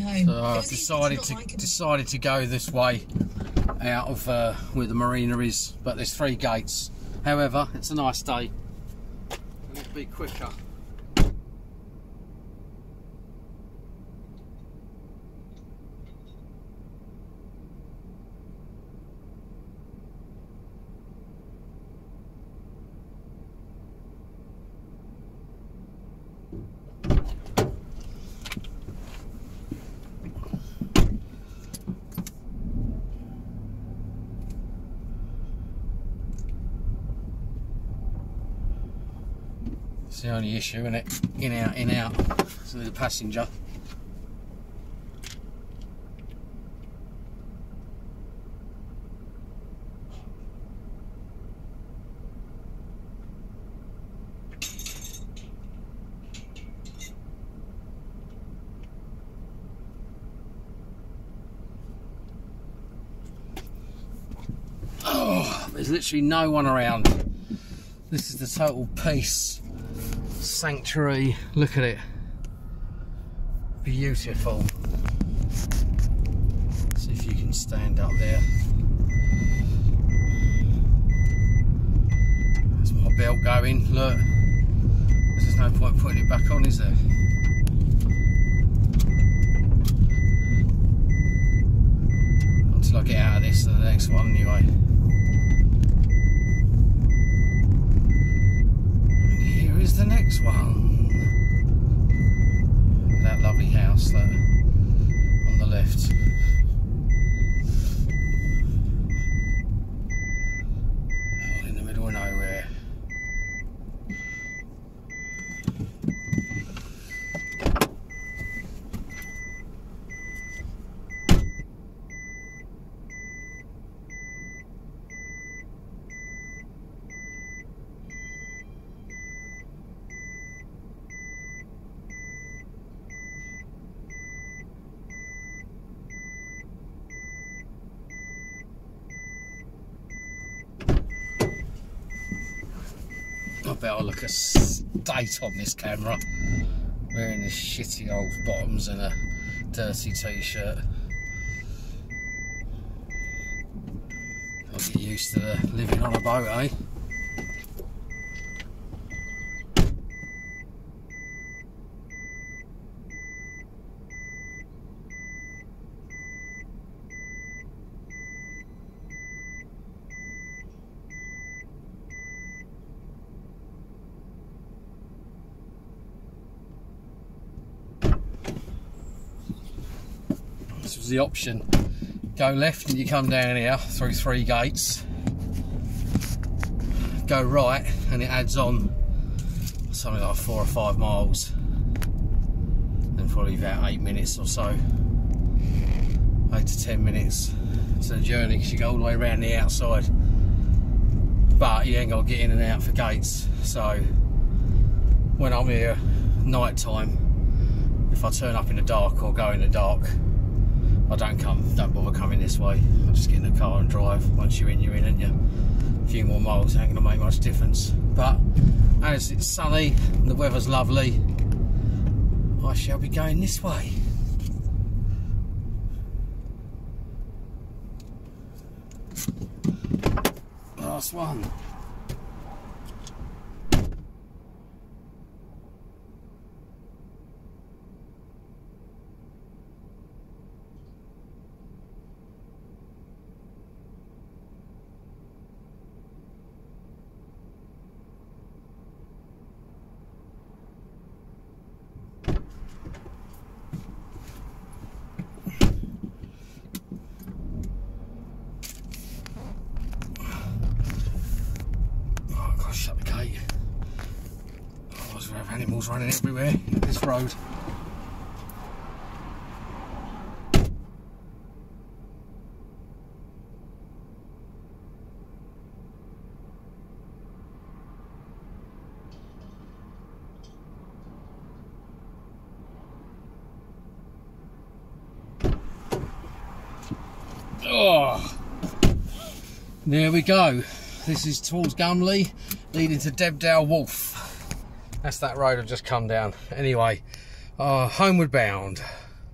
No. So I've decided to like decided to go this way out of uh, where the marina is, but there's three gates. However, it's a nice day. A little bit quicker. The only issue, isn't it? In out, in out. So the passenger. Oh, there's literally no one around. This is the total peace sanctuary. Look at it. Beautiful. See if you can stand up there. There's my belt going. Look. There's no point putting it back on, is there? Until I get out of this to the next one anyway. And here is the next one. That lovely house that on the left. Out in the middle of nowhere. I better look a state on this camera. Wearing this shitty old bottoms and a dirty t-shirt. I'll get used to living on a boat, eh? This was the option. Go left and you come down here through three gates. Go right and it adds on something like four or five miles. And probably about eight minutes or so. Eight to ten minutes to the journey because you go all the way around the outside. But you ain't got to get in and out for gates. So when I'm here night time, if I turn up in the dark or go in the dark, I don't come, don't bother coming this way. I just get in the car and drive. Once you're in, you're in, and you a few more miles ain't gonna make much difference. But as it's sunny and the weather's lovely, I shall be going this way. Last one. Oh, I've got to shut the gate. Otherwise we'll have animals running everywhere in this road. Oh, there we go. This is towards Gumley, leading to Debdale Wharf. That's that road I've just come down. Anyway, uh, homeward bound.